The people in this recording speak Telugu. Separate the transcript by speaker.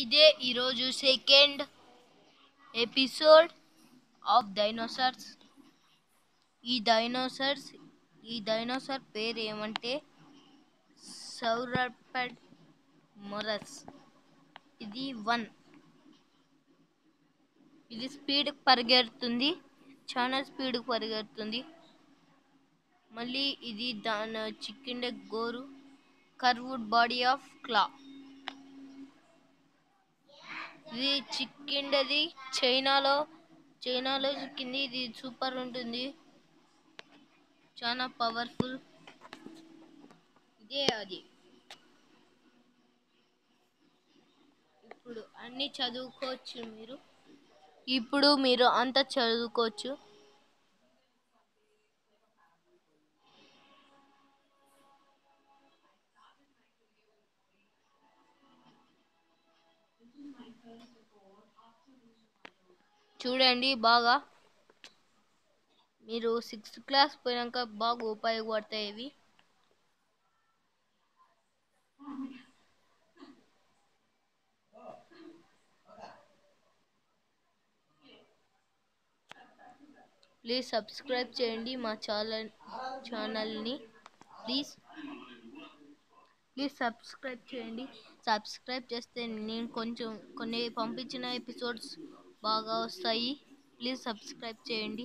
Speaker 1: ఇదే ఈరోజు సెకండ్ ఎపిసోడ్ ఆఫ్ డైనోసార్స్ ఈ డైనోసార్స్ ఈ డైనోసార్ పేరు ఏమంటే సౌరపడ్ మొరస్ ఇది వన్ ఇది స్పీడ్ పరిగెడుతుంది చాలా స్పీడ్ పరిగెడుతుంది. మళ్ళీ ఇది దాని చిక్కిండే గోరు కర్వుడ్ బాడీ ఆఫ్ క్లా ఇది చిక్కిండది. చైనాలో చైనాలో చిక్కింది. ఇది సూపర్ ఉంటుంది. చాలా పవర్ఫుల్. ఇదే అది. ఇప్పుడు అన్ని చదువుకోవచ్చు మీరు. ఇప్పుడు మీరు అంతా చదువుకోవచ్చు. చూడండి బాగా. మీరు సిక్స్త్ క్లాస్ పోయినాక బాగా ఉపయోగపడతాయి ఇవి. ప్లీజ్ సబ్స్క్రైబ్ చేయండి మా ఛానల్ ఛానల్ని ప్లీజ్ ప్లీజ్ సబ్స్క్రైబ్ చేయండి. సబ్స్క్రైబ్ చేస్తే నేను కొంచెం కొన్ని పంపించిన ఎపిసోడ్స్ బాగా వస్తాయి. ప్లీజ్ సబ్స్క్రైబ్ చేయండి.